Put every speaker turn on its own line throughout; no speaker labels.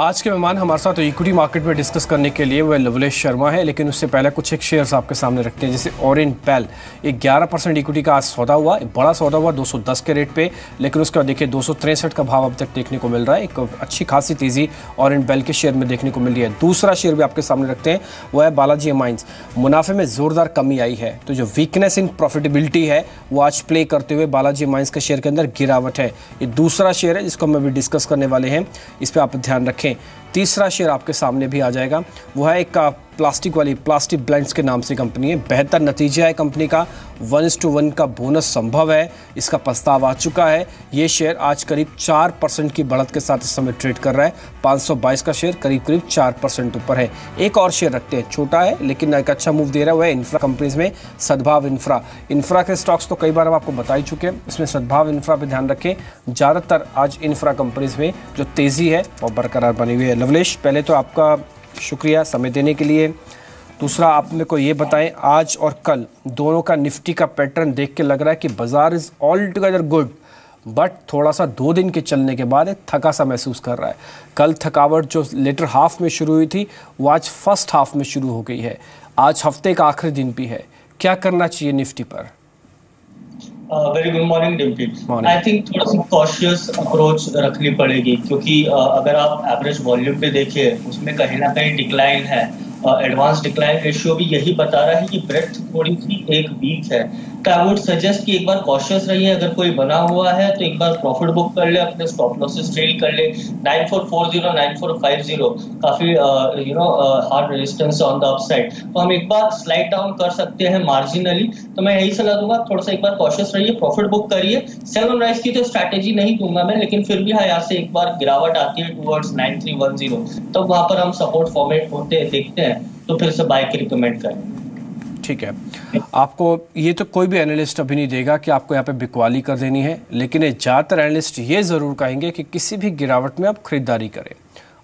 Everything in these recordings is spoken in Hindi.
आज के मेहमान हमारे साथ इक्विटी मार्केट में डिस्कस करने के लिए वह लवलेश शर्मा है, लेकिन उससे पहले कुछ एक शेयर्स आपके सामने रखते हैं, जैसे ओरेंट पैल एक 11 परसेंट इक्विटी का आज सौदा हुआ, एक बड़ा सौदा हुआ 210 के रेट पे, लेकिन उसका देखिए दो का भाव अब तक देखने को मिल रहा है, एक अच्छी खासी तेज़ी ओरेंट पैल के शेयर में देखने को मिल रही है। दूसरा शेयर भी आपके सामने रखते हैं वह है बालाजी माइंस मुनाफे में ज़ोरदार कमी आई है तो जो वीकनेस इन प्रॉफिटेबिलिटी है, वो आज प्ले करते हुए बालाजी माइंस के शेयर के अंदर गिरावट है। ये दूसरा शेयर है, जिसको हम अभी डिस्कस करने वाले हैं, इस पर आप ध्यान रखें। तीसरा शेयर आपके सामने भी आ जाएगा। वो है एक प्लास्टिक वाली प्लास्टिक ब्लेंड्स के नाम से कंपनी है। बेहतर नतीजा है कंपनी का। वन टू वन का बोनस संभव है। इसका प्रस्ताव आ चुका है। ये शेयर आज करीब चार परसेंट की बढ़त के साथ इस समय ट्रेड कर रहा है। 522 का शेयर करीब करीब चार परसेंट ऊपर है। एक और शेयर रखते हैं। छोटा है, लेकिन एक अच्छा मूव दे रहा है। वो है इंफ्रा कंपनीज़ में सद्भाव इंफ्रा इंफ्रा के स्टॉक्स तो कई बार हम आपको बता ही चुके हैं। इसमें सद्भाव इंफ्रा पर ध्यान रखें। ज़्यादातर आज इंफ्रा कंपनीज़ में जो तेज़ी है, वो बरकरार बनी हुई है। लवलेश, पहले तो आपका शुक्रिया समय देने के लिए। दूसरा, आप मेरे को ये बताएँ, आज और कल दोनों का निफ्टी का पैटर्न देख के लग रहा है कि बाज़ार is all together good, but थोड़ा सा दो दिन के चलने के बाद थका सा महसूस कर रहा है। कल थकावट जो लेटर हाफ़ में शुरू हुई थी, वो आज फ़र्स्ट हाफ़ में शुरू हो गई है। आज हफ़्ते का आखिरी दिन भी है। क्या करना चाहिए निफ्टी पर?
Very good morning Dimpy I think थोड़ा सा कॉशियस अप्रोच रखनी पड़ेगी क्योंकि uh, अगर आप एवरेज वॉल्यूम पे देखिए उसमें कहीं ना कहीं डिक्लाइन है। एडवांस डिक्लाइन रेशियो भी यही बता रहा है कि ब्रेथ थोड़ी सी एक वीक है। आई वुड सजेस्ट कि एक बार कॉशियस रहिए। अगर कोई बना हुआ है तो एक बार प्रॉफिट बुक कर ले, अपने स्टॉप लॉसेस ट्रेल कर ले। 9440 9450 काफ़ी you know hard resistance on the upside तो हम एक बार स्लाइड डाउन कर सकते हैं मार्जिनली तो मैं यही सलाह दूँगा थोड़ा सा एक बार कॉशियस रहिए प्रॉफिट बुक करिए। सेवन राइस की तो स्ट्रैटेजी नहीं दूँगा मैं, लेकिन फिर भी हाँ यहाँ से एक बार गिरावट आती है टूवर्ड्स 9310 तो वहाँ पर हम सपोर्ट फॉर्मेट होते देखते हैं। तो फिर से बाय की रिकमेंड करें।
ठीक है। आपको ये तो कोई भी एनालिस्ट अभी नहीं देगा कि आपको यहाँ पे बिकवाली कर देनी है, लेकिन ज़्यादातर एनालिस्ट ये ज़रूर कहेंगे कि किसी भी गिरावट में आप खरीदारी करें।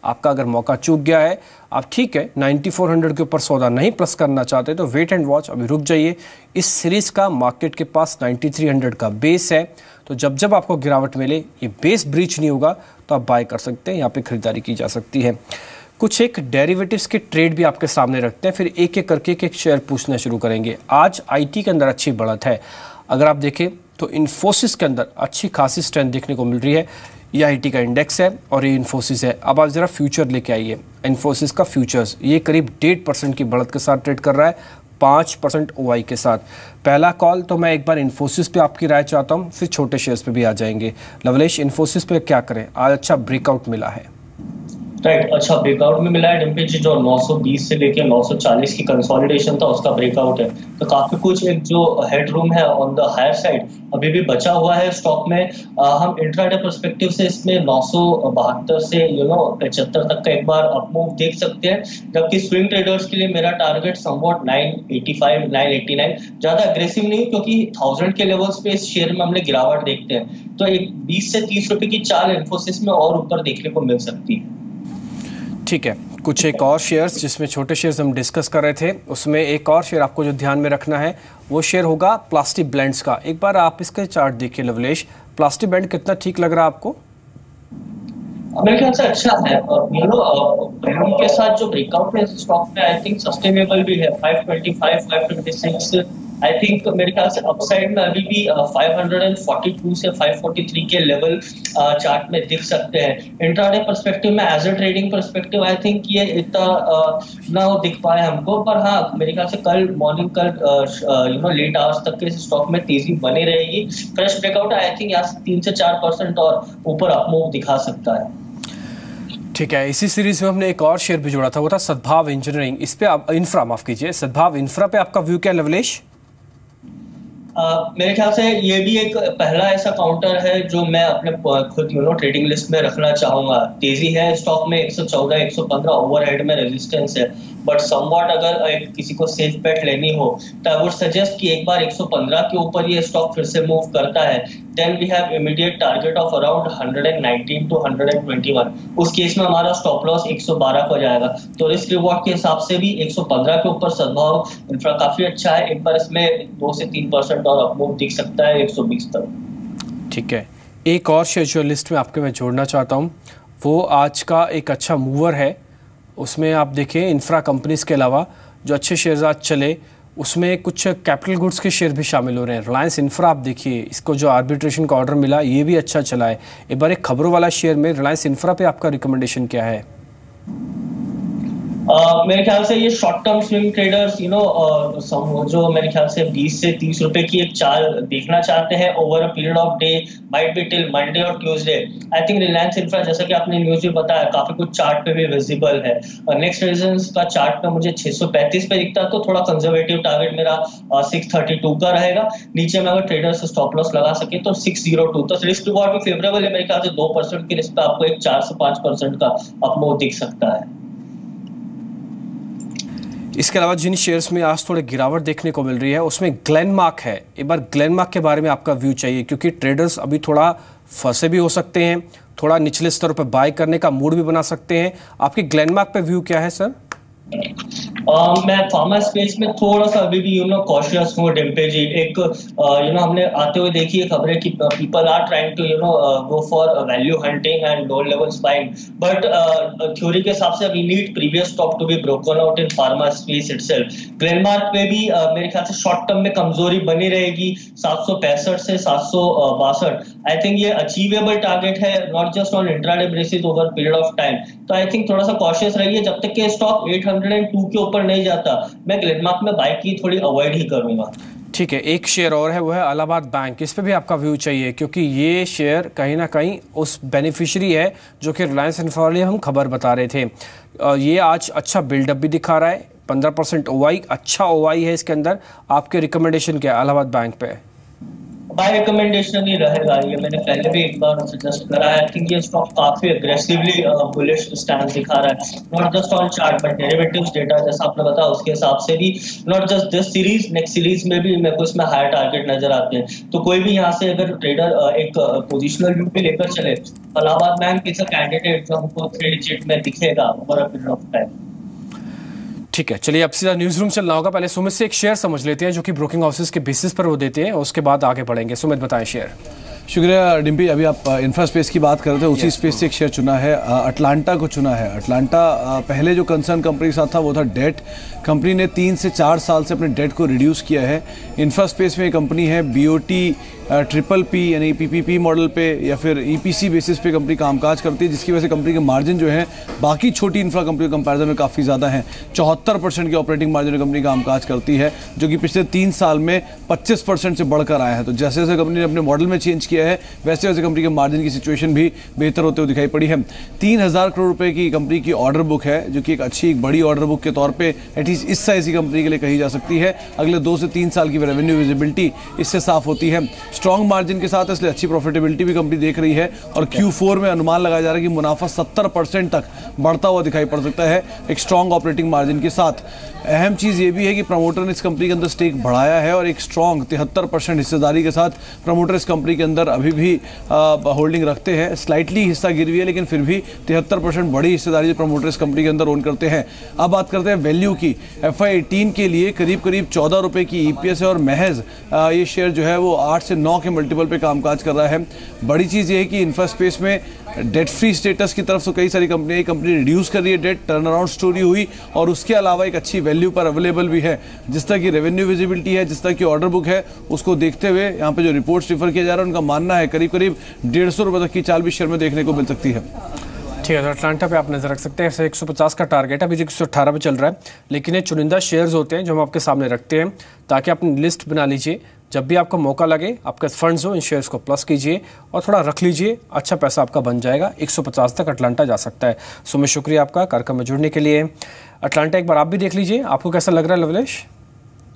आपका अगर मौका चूक गया है, आप ठीक है 9400 के ऊपर सौदा नहीं प्लस करना चाहते तो वेट एंड वॉच अभी रुक जाइए। इस सीरीज़ का मार्केट के पास 9300 का बेस है तो जब जब आपको गिरावट मिले, ये बेस ब्रीच नहीं होगा तो आप बाय कर सकते हैं, यहाँ पे खरीदारी की जा सकती है। कुछ एक डेरिवेटिव्स के ट्रेड भी आपके सामने रखते हैं, फिर एक एक करके एक एक शेयर पूछना शुरू करेंगे। आज आईटी के अंदर अच्छी बढ़त है। अगर आप देखें तो इन्फोसिस के अंदर अच्छी खासी स्ट्रेंथ देखने को मिल रही है। ये आईटी का इंडेक्स है और ये इन्फोसिस है। अब आप ज़रा फ्यूचर लेके आइए। इन्फोसिस का फ्यूचर्स ये करीब डेढ़ परसेंट की बढ़त के साथ ट्रेड कर रहा है, पाँच परसेंट ओ के साथ। पहला कॉल तो मैं एक बार इन्फोसिस पे आपकी राय चाहता हूँ, फिर छोटे शेयर्स पे भी आ जाएँगे। लवलेश इन्फोसिस पे क्या करें? आज अच्छा ब्रेकआउट मिला है।
राइट अच्छा ब्रेकआउट में मिला है डिम्पिच जो 920 से लेके 940 की कंसोलिडेशन था उसका ब्रेकआउट है। तो काफ़ी कुछ एक जो हेड रूम है ऑन द हायर साइड अभी भी बचा हुआ है स्टॉक में। आ, हम इंट्राडे परस्पेक्टिव से इसमें नौ से यू नो पचहत्तर तक का एक बार अप मूव देख सकते हैं। जबकि स्विंग ट्रेडर्स के लिए मेरा टारगेट समवॉट 985 989 ज़्यादा अग्रेसिव नहीं क्योंकि थाउज़ेंड के लेवल्स पे इस शेयर में हमने गिरावट देखते हैं। तो एक बीस से तीस रुपए की चाल इन्फोसिस में और ऊपर देखने को मिल सकती है।
ठीक है, कुछ एक और शेयर्स जिसमें छोटे शेयर्स हम डिस्कस कर रहे थे, उसमें एक और शेयर आपको जो ध्यान में रखना है, वो शेयर होगा प्लास्टिक ब्लेंड्स का। एक बार आप इसके चार्ट देखिए लवलेश प्लास्टिक ब्लेंड कितना ठीक लग रहा है आपको?
मेरे ख्याल से अच्छा है। नो के साथ जो ब्रेकआउट है स्टॉक में आई थिंक सस्टेनेबल भी है 525 526 आई थिंक मेरे ख्याल से अपसाइड में अभी भी uh, 542 से 543 के लेवल चार्ट uh, में दिख सकते हैं। इंट्राडे परस्पेक्टिव में as a trading perspective I think ये इतना uh, ना दिख पाए हमको। पर हाँ मेरे ख्याल से कल मॉर्निंग कल यू नो लेट आवर्स तक के स्टॉक में तेज़ी बनी रहेगी। फ्रेश ब्रेकआउट आई थिंक यहाँ से तीन से चार परसेंट और ऊपर अपमूव दिखा सकता है।
ठीक है इसी सीरीज़ में हमने एक और शेयर भी जोड़ा था वो था सद्भाव इंजीनियरिंग इस पे आप इंफ्रा माफ़ कीजिए सद्भाव इंफ्रा पे आपका व्यू क्या लवलेश
मेरे ख्याल से ये भी एक पहला ऐसा काउंटर है जो मैं अपने खुद यू नो ट्रेडिंग लिस्ट में रखना चाहूँगा। तेज़ी है स्टॉक में 114 115 ओवरहेड में रेजिस्टेंस है। बट समवॉट अगर एक किसी को सेफ़ बेट लेनी हो तो आई वुड सजेस्ट कि एक बार 115 के ऊपर ये स्टॉक फिर से मूव करता है। Then we have immediate target of around 119 to 121 उस केस में हमारा स्टॉप लॉस 112 को जाएगा। तो रिस्क रिवॉर्ड के हिसाब से भी 115 के ऊपर सद्भाव इंफ्रा काफ़ी अच्छा है। एक बार इसमें दो से तीन परसेंट और अपमूव दिख सकता है 120 तक।
ठीक है। एक और शेयर लिस्ट में आपके मैं जोड़ना चाहता हूँ। वो आज का एक अच्छा मूवर है। उसमें आप देखें इंफ्रा कंपनीज़ के अलावा जो अच्छे शेयर्स आज चले उसमें कुछ कैपिटल गुड्स के शेयर भी शामिल हो रहे हैं। रिलायंस इंफ्रा आप देखिए, इसको जो आर्बिट्रेशन का ऑर्डर मिला, ये भी अच्छा चला है। एक बार एक खबरों वाला शेयर में रिलायंस इंफ्रा पे आपका रिकमेंडेशन क्या है?
मेरे ख्याल से ये short term swing traders you know जो मेरे ख्याल से 20 से 30 रुपए की एक चाल देखना चाहते हैं over a period of day might be till Monday और Tuesday I think Reliance Infra जैसा कि आपने न्यूज़ में बताया, काफ़ी कुछ चार्ट पे भी विजिबल है। नेक्स्ट रीजन का चार्ट पे मुझे 635 पे दिखता तो थोड़ा कंजर्वेटिव टारगेट मेरा सिक्स टू का रहेगा। नीचे में अगर ट्रेडर्स स्टॉप लॉस लगा सके तो सिक्स ज़ीरो टू तो रिस्क रिवॉर्ड भी फेवरेबल है, मेरे ख्याल से दो परसेंट की रिस्क पे आपको एक चार से पाँच परसेंट का अपमो दिख सकता है।
इसके अलावा जिन शेयर्स में आज थोड़े गिरावट देखने को मिल रही है, उसमें ग्लैनमार्क है। एक बार ग्लैनमार्क के बारे में आपका व्यू चाहिए, क्योंकि ट्रेडर्स अभी थोड़ा फंसे भी हो सकते हैं, थोड़ा निचले स्तर पर बाय करने का मूड भी बना सकते हैं। आपके ग्लैनमार्क पे व्यू क्या है सर
मैं फार्मा स्पेस में थोड़ा सा अभी भी यू नो कॉशियस हूँ डिम्पे जी। एक यू नो हमने आते हुए देखी है खबरें कि people are trying to you know go for value hunting and low level buying but theory के हिसाब से we need previous stock to be broken out in pharma space itself Glenmark पे भी uh, मेरे ख्याल से शॉर्ट टर्म में कमज़ोरी बनी रहेगी। सात सौ पैंसठ से सात सौ बासठ। आई थिंक ये अचीवेबल टारगेट है not just on intraday basis over period of time तो आई थिंक थोड़ा सा कॉशियस रहिए। जब तक के स्टॉक 802 के ऊपर नहीं जाता। मैं ग्लेनमार्क में बाइक की थोड़ी अवॉइड ही करूँगा।
ठीक है, एक शेयर और है, वो है अलाहाबाद बैंक। इस पे भी आपका व्यू चाहिए, क्योंकि ये शेयर कहीं ना कहीं उस बेनिफिशियरी है जो कि रिलायंस इंफ्रा हम खबर बता रहे थे। ये आज अच्छा बिल्डअप भी दिखा रहा है, पंद्रह परसेंट ओ अच्छा ओ है इसके अंदर। आपके रिकमेंडेशन क्या है अलाहाबाद बैंक पे?
बाय रिकमेंडेशन ही रहेगा। ये मैंने पहले भी एक बार सजेस्ट करा है थिंक ये स्टॉक काफ़ी अग्रेसिवली बुलिश स्टैंड दिखा रहा है। Not just on chart but derivatives data जैसा आपने बताया, उसके हिसाब से भी। Not just this series next series में भी मेरे को इसमें हायर टारगेट नज़र आते हैं। तो कोई भी यहाँ से अगर ट्रेडर एक पोजिशनल व्यू पे लेकर चले Allahabad bank is a candidate जो हमको थ्री डिजिट में दिखेगा over a period of time
ठीक है चलिए अब सीधा न्यूज़ रूम चलना होगा पहले सुमित से एक शेयर समझ लेते हैं जो कि ब्रोकिंग हाउसेस के बेसिस पर वो देते हैं उसके बाद आगे बढ़ेंगे। सुमित बताएँ शेयर
शुक्रिया डिम्पी अभी आप इंफ्रा स्पेस की बात कर रहे थे उसी स्पेस से एक शेयर चुना है अटलांटा को चुना है। अटलांटा पहले जो कंसर्न कंपनी के साथ था वो था डेट कंपनी ने तीन से चार साल से अपने डेट को रिड्यूस किया है। इंफ्रा स्पेस में कंपनी है बीओटी ट्रिपल पी यानी पीपीपी मॉडल पे या फिर ईपीसी बेसिस पे कंपनी कामकाज करती है, जिसकी वजह से कंपनी के मार्जिन जो है, बाकी छोटी इंफ्रा कंपनी के कंपैरिजन में काफ़ी ज़्यादा है। चौहत्तर परसेंट की ऑपरेटिंग मार्जिन में कंपनी कामकाज करती है, जो कि पिछले तीन साल में पच्चीस परसेंट से बढ़कर आया है। तो जैसे जैसे कंपनी ने अपने मॉडल में चेंज किया है, वैसे वैसे कंपनी के मार्जिन की सिचुएशन भी बेहतर होते हुए दिखाई पड़ी है। तीन हज़ार करोड़ रुपये की कंपनी की ऑर्डर बुक है, जो कि एक अच्छी, एक बड़ी ऑर्डर बुक के तौर पर एटलीस्ट इस साइज़ की कंपनी के लिए कही जा सकती है। अगले दो से तीन साल की रेवेन्यू विजिबिलिटी इससे साफ़ होती है। स्ट्रॉन्ग मार्जिन के साथ इसलिए अच्छी प्रॉफिटेबिलिटी भी कंपनी देख रही है और Q4 में अनुमान लगाया जा रहा है कि मुनाफा 70 परसेंट तक बढ़ता हुआ दिखाई पड़ सकता है एक स्ट्रॉन्ग ऑपरेटिंग मार्जिन के साथ। अहम चीज़ ये भी है कि प्रमोटर ने इस कंपनी के अंदर स्टेक बढ़ाया है और एक स्ट्रॉन्ग तिहत्तर परसेंट हिस्सेदारी के साथ प्रमोटर इस कंपनी के अंदर अभी भी होल्डिंग रखते हैं। स्लाइटली हिस्सा गिर हुई है लेकिन फिर भी तिहत्तर परसेंट बड़ी हिस्सेदारी प्रमोटर इस कंपनी के अंदर ओन करते हैं। अब बात करते हैं वैल्यू की। एफ़ आई के लिए करीब करीब चौदह रुपये की ई e है और महज ये शेयर जो है वो आठ से नौ के मल्टीपल पे कामकाज कर रहा है। बड़ी चीज़ ये है कि इंफ्रास्पेस में डेट फ्री स्टेटस की तरफ़ से कई सारी कंपनियाँ कंपनी रिड्यूस कर रही है डेट टर्न अराउंड स्टोरी हुई और उसके अलावा एक अच्छी वैल्यू पर अवेलेबल भी है। जिस तरह की रेवेन्यू विजिबिलिटी है, जिस तरह की ऑर्डर बुक है, उसको देखते हुए यहाँ पे जो रिपोर्ट्स रिफर किया जा रहा है, उनका मानना है करीब करीब डेढ़ सौ रुपये तक की चाल भी शेयर में देखने को मिल सकती है।
ठीक है तो अटलांटा पे आप नज़र रख सकते हैं। ऐसे 150 का टारगेट अभी एक सौ अठारह पे चल रहा है, लेकिन ये चुनिंदा शेयर्स होते हैं जो हम आपके सामने रखते हैं। ताकि आप लिस्ट बना लीजिए। जब भी आपको मौका लगे, आपके फंड्स हो इन शेयर्स को प्लस कीजिए और थोड़ा रख लीजिए अच्छा पैसा आपका बन जाएगा। 150 तक अटलांटा जा सकता है। सो मैं शुक्रिया आपका, कार्यक्रम में जुड़ने के लिए। अटलांटा एक बार आप भी देख लीजिए। आपको कैसा लग रहा है, लवलेश?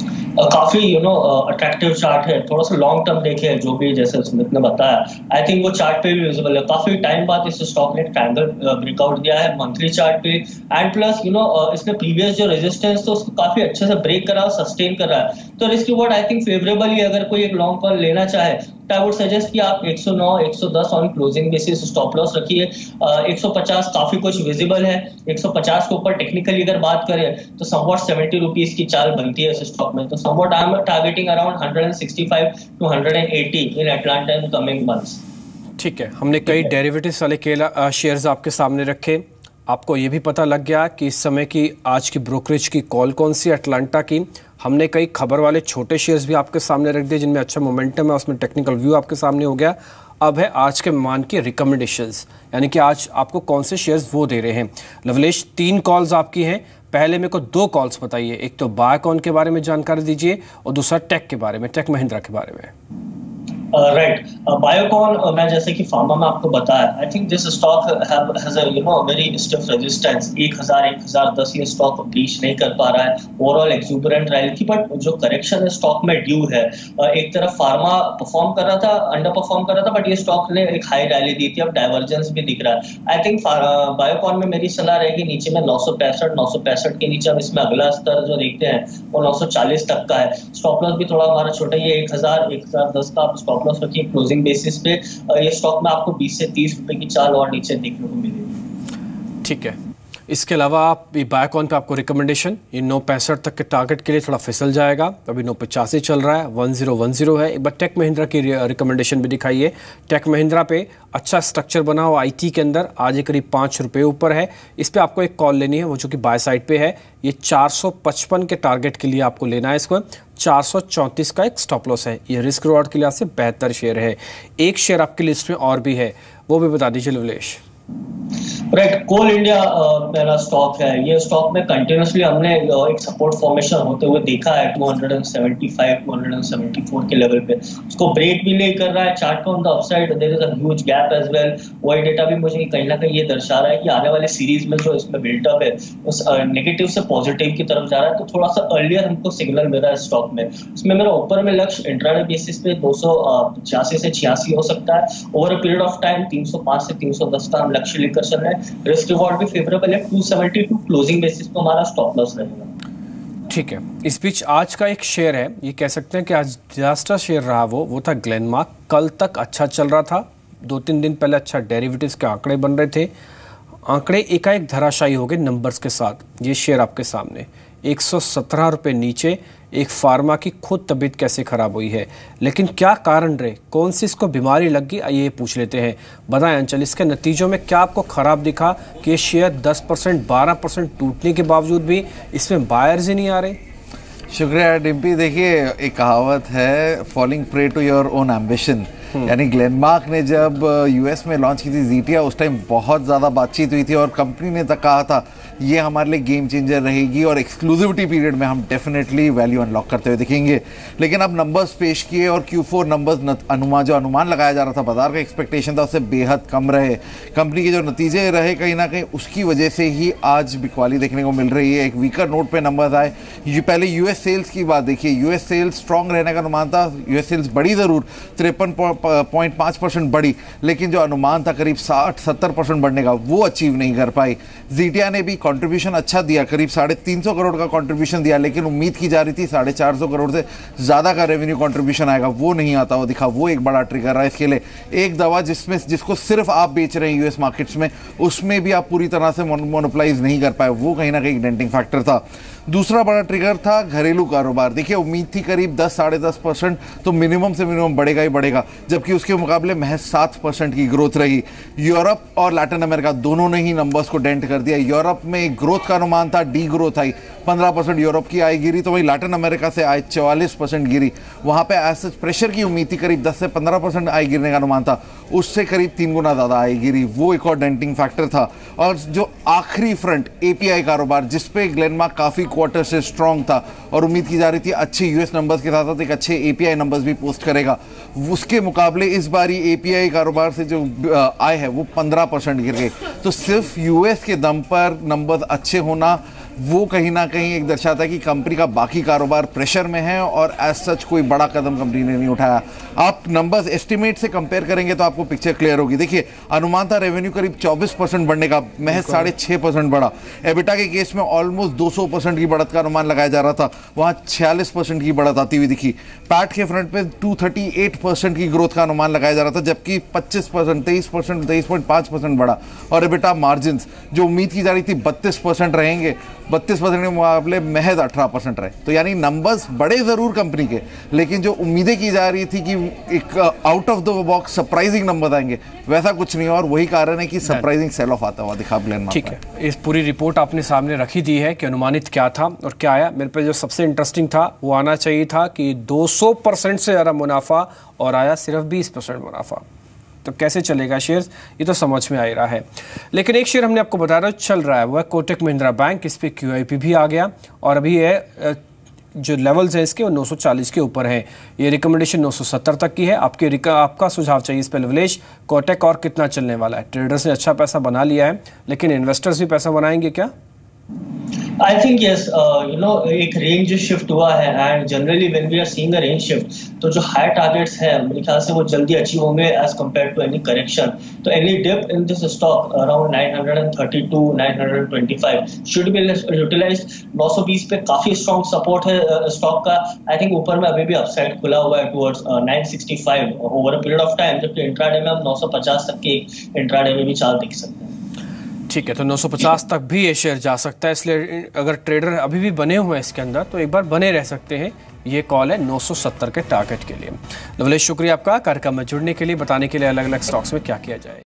काफ़ी यू नो अट्रैक्टिव चार्ट है। थोड़ा सा लॉन्ग टर्म देखे जो भी जैसे सुमित ने बताया। आई थिंक वो चार्ट पे भी विजिबल है। काफ़ी टाइम बाद इस स्टॉक ने ट्रैंगल ब्रेकआउट दिया है मंथली चार्ट पे। एंड प्लस यू नो इसने प्रीवियस जो रेजिस्टेंस तो उसको काफ़ी अच्छे से ब्रेक करा सस्टेन कर। रहा है तो risk reward I think favourable ही अगर कोई एक लॉन्ग टर्म लेना चाहे आई वुड सजेस्ट कि आप 109 110 on closing basis stop loss रखिए। 150 काफ़ी कुछ विजिबल है। 150 के ऊपर टेक्निकली अगर बात करें तो समवॉट 70 रुपीस की चाल बनती है इस स्टॉक में। तो somewhat I am targeting around 165 to 180 in Atlanta in coming months
ठीक है हमने कई डेरिवेटिव वाले केला शेयर्स आपके सामने रखे। आपको ये भी पता लग गया कि इस समय की आज की ब्रोकरेज की कॉल कौन सी? अटलांटा की। हमने कई खबर वाले छोटे शेयर्स भी आपके सामने रख दिए, जिनमें अच्छा मोमेंटम है, उसमें टेक्निकल व्यू आपके सामने हो गया। अब है आज के मान के रिकमेंडेशंस यानी कि आज आपको कौन से शेयर्स वो दे रहे हैं। लवलेश, तीन कॉल्स आपकी हैं। पहले मेरे को दो कॉल्स बताइए। एक तो बायकॉन के बारे में जानकारी दीजिए, और दूसरा टेक के बारे में टेक महिंद्रा के बारे में।
राइट बायोकॉन मैं जैसे कि फार्मा में आपको बताया I think this stock you know very stiff resistance 1000 1010 ये स्टॉक ब्रीच नहीं कर पा रहा है ओवरऑल एक्सूबरेंट रैली थी बट जो करेक्शन स्टॉक में ड्यू है। एक तरफ़ फार्मा परफॉर्म कर रहा था अंडर परफॉर्म कर रहा था बट ये स्टॉक ने एक हाई रैली दी थी, अब डाइवर्जेंस भी दिख रहा है। आई थिंक बायोकॉन में मेरी सलाह रहेगी नीचे में नौ सौ पैंसठ, नौ सौ पैंसठ के नीचे, अब इसमें अगला स्तर जो देखते हैं, वो नौ सौ चालीस तक का है। स्टॉप लॉस भी थोड़ा हमारा छोटा है एक हज़ार एक हज़ार दस का आप स्टॉक स्टॉप लॉस रखिए क्लोजिंग बेसिस पे ये स्टॉक में आपको 20 से 30 रुपए की चाल और नीचे देखने को मिलेगी।
ठीक है। इसके अलावा आप बायकॉन पे आपको रिकमेंडेशन ये नौ पैंसठ तक के टारगेट के लिए थोड़ा फिसल जाएगा। अभी नौ पचासी चल रहा है वन ज़ीरो वन ज़ीरो है। एक बार टेक महिंद्रा की रिकमेंडेशन भी दिखाइए। टेक महिंद्रा पे अच्छा स्ट्रक्चर बना हुआ आईटी के अंदर, आज ये करीब पाँच रुपये ऊपर है। इस पर आपको एक कॉल लेनी है, वो जो कि बाय साइड पे है। ये चार सौ पचपन के टारगेट के लिए आपको लेना है इसको। चार सौ चौंतीस का एक स्टॉप लॉस है। ये रिस्क रिवॉर्ड के लिहाज से बेहतर शेयर है। एक शेयर आपकी लिस्ट में और भी है। वो भी बता दीजिए लवलेश
राइट कोल इंडिया मेरा स्टॉक है। ये स्टॉक में कंटिन्यूसली हमने uh, एक सपोर्ट फॉर्मेशन होते हुए देखा है 275 274 के लेवल पे। उसको ब्रेक भी नहीं कर रहा है। चार्ट का on the upside there is a huge gap as well why data भी मुझे कहीं ना कहीं ये दर्शा रहा है कि आने वाले सीरीज़ में जो इसमें बिल्टअप है उस नेगेटिव uh, से पॉजिटिव की तरफ़ जा रहा है। तो थोड़ा सा अर्लियर हमको सिग्नल मिल रहा है स्टॉक में। उसमें मेरा ऊपर में लक्ष्य इंट्राडे बेसिस पे दो uh, से छियासी हो सकता है। Over a period of time तीन से तीन का हम चल रहे हैं। रिस्क रिवॉर्ड भी फेवरेबल है। 272 क्लोजिंग बेसिस पे हमारा स्टॉप लॉस रहेगा।
ठीक है। इस बीच आज का एक शेयर है। ये कह सकते हैं कि आज डिजास्टर शेयर रहा वो। वो था ग्लेनमार्क कल तक अच्छा चल रहा था। दो तीन दिन पहले अच्छा डेरिवेटिव्स के आंकड़े बन रहे थे। आंकड़े एकाएक धराशायी हो गए नंबर्स के साथ। ये शेयर आपके सामने। एक सौ नीचे एक फार्मा की खुद तबीयत कैसे ख़राब हुई है। लेकिन क्या कारण रहे? कौन सी इसको बीमारी लग गई? आइए पूछ लेते हैं। बताएँ अंचल, इसके नतीजों में क्या आपको ख़राब दिखा? कि शेयर 10 परसेंट, बारह परसेंट टूटने के बावजूद भी इसमें बायर्स ही नहीं आ रहे।
शुक्रिया, डिम्पी। देखिए, एक कहावत है falling prey to your own ambition यानी ग्लेनमार्क ने जब यूएस में लॉन्च की थी जीटिया उस टाइम बहुत ज़्यादा बातचीत हुई थी और कंपनी ने तक कहा था, ये हमारे लिए गेम चेंजर रहेगी और एक्सक्लूसिविटी पीरियड में हम डेफिनेटली वैल्यू अनलॉक करते हुए दिखेंगे. लेकिन अब नंबर्स पेश किए और क्यू फोर नंबर्स अनुमान जो अनुमान लगाया जा रहा था, बाज़ार का एक्सपेक्टेशन था, उससे बेहद कम रहे। कंपनी के जो नतीजे रहे कहीं ना कहीं, उसकी वजह से ही आज बिकवाली देखने को मिल रही है। एक वीकर नोट पे नंबर्स आए। ये, पहले यूएस सेल्स की बात देखिए। यूएस सेल्स स्ट्रॉन्ग रहने का अनुमान था। यूएस सेल्स बड़ी ज़रूर। तिरपन पॉइंट पाँच परसेंट बढ़ी, लेकिन जो अनुमान था करीब साठ सत्तर परसेंट बढ़ने का, वो अचीव नहीं कर पाई। जीटिया ने भी कंट्रीब्यूशन अच्छा दिया, करीब साढ़े तीन सौ करोड़ का कंट्रीब्यूशन दिया, लेकिन उम्मीद की जा रही थी साढ़े चार सौ करोड़ से ज़्यादा का रेवेन्यू कंट्रीब्यूशन आएगा, वो नहीं आता वो दिखा, वो एक बड़ा ट्रिगर रहा है इसके लिए। एक दवा जिसमें, जिसको सिर्फ़ आप बेच रहे हैं यूएस मार्केट्स में, उसमें भी आप पूरी तरह से मोनोपलाइज नहीं कर पाए, वो कहीं ना कहीं डेंटिंग फैक्टर था। दूसरा बड़ा ट्रिगर था घरेलू कारोबार। देखिए, उम्मीद थी करीब 10 साढ़े दस परसेंट तो मिनिमम से मिनिमम बढ़ेगा ही बढ़ेगा, जबकि उसके मुकाबले महज सात परसेंट की ग्रोथ रही। यूरोप और लैटिन अमेरिका दोनों ने ही नंबर्स को डेंट कर दिया। यूरोप में ग्रोथ का अनुमान था डी ग्रोथ आई पंद्रह परसेंट यूरोप की आय गिरी तो वही लैटिन अमेरिका से आय चौवालीस परसेंट गिरी। वहाँ पे एज प्रेशर की उम्मीद थी, करीब दस से पंद्रह परसेंट आय गिरने का अनुमान था। उससे करीब तीन गुना ज़्यादा आय गिरी। वो एक और डेंटिंग फैक्टर था। और जो आखिरी फ्रंट एपीआई कारोबार, जिसपे ग्लेनमार्क काफ़ी क्वार्टर से स्ट्रांग था और उम्मीद की जा रही थी अच्छे यूएस नंबर्स के साथ साथ एक अच्छे एपीआई नंबर्स भी पोस्ट करेगा। उसके मुकाबले इस बार ये एपीआई कारोबार से जो आए है वो पंद्रह परसेंट गिर गए तो सिर्फ़ यूएस के दम पर नंबर्स अच्छे होना वो कहीं ना कहीं एक दर्शाता है कि कंपनी का बाकी कारोबार प्रेशर में है और एज सच कोई बड़ा कदम कंपनी ने नहीं उठाया। आप नंबर्स एस्टिमेट से कंपेयर करेंगे तो आपको पिक्चर क्लियर होगी। देखिए अनुमान था रेवेन्यू करीब 24 परसेंट बढ़ने का महज साढ़े छः परसेंट बढ़ा। एबिटा के केस में ऑलमोस्ट 200 परसेंट की बढ़त का अनुमान लगाया जा रहा था। वहाँ छियालीस परसेंट की बढ़त आती हुई दिखी। पैट के फ्रंट पे टू परसेंट की ग्रोथ का अनुमान लगाया जा रहा था जबकि पच्चीस परसेंट तेईस परसेंट तेईस पॉइंट पाँच परसेंट बढ़ा। और एबिटा मार्जिन जो उम्मीद की जा रही थी बत्तीस परसेंट रहेंगे।
बत्तीस परसेंट के मुकाबले महज अठारह परसेंट रहे। तो यानी नंबर्स बड़े ज़रूर कंपनी के लेकिन जो उम्मीदें की जा रही थी कि एक out of the box surprising number आएँगे वैसा कुछ नहीं और वही कारण है कि सरप्राइजिंग सेल ऑफ़ आता हुआ दिखा ब्लेन
ठीक है इस पूरी रिपोर्ट आपने सामने रखी दी है कि अनुमानित क्या था और क्या आया। मेरे पे जो सबसे इंटरेस्टिंग था वो आना चाहिए था कि 200 परसेंट से ज़्यादा मुनाफा और आया सिर्फ़ 20 परसेंट मुनाफा। तो कैसे चलेगा शेयर्स? ये तो समझ में आ रहा है। लेकिन एक शेयर हमने आपको बता रहा चल रहा है वो है कोटक महिंद्रा बैंक, इस पर क्यू भी आ गया और अभी है जो लेवल्स हैं इसके वो 940 के ऊपर हैं। ये रिकमेंडेशन 970 तक की है। आपके आपका सुझाव चाहिए इस पर लवलेश कोटेक और कितना चलने वाला है? ट्रेडर्स ने अच्छा पैसा बना लिया है, लेकिन इन्वेस्टर्स भी पैसा बनाएँगे क्या?
I think yes you know एक रेंज शिफ्ट हुआ है and generally when we are seeing range shift तो जो हाई टारगेट्स है मेरे ख्याल से वो जल्दी अचीव होंगे as compare to any correction तो any dip in this stock around 932 925 should be utilized 920 पे काफ़ी स्ट्रांग सपोर्ट है स्टॉक uh, का. आई थिंक ऊपर में अभी भी अपसाइड खुला हुआ है towards uh, 965 over a period of time जबकि इंट्राडे में हम 950 तक के इंट्राडे में भी चाल देख सकते हैं।
ठीक है तो 950 तक भी ये शेयर जा सकता है। इसलिए अगर ट्रेडर अभी भी बने हुए हैं इसके अंदर तो एक बार बने रह सकते हैं। ये कॉल है 970 के टारगेट के लिए। लवलेश शुक्रिया आपका, कार्यक्रम में जुड़ने के लिए, बताने के लिए अलग अलग स्टॉक्स में क्या किया जाए।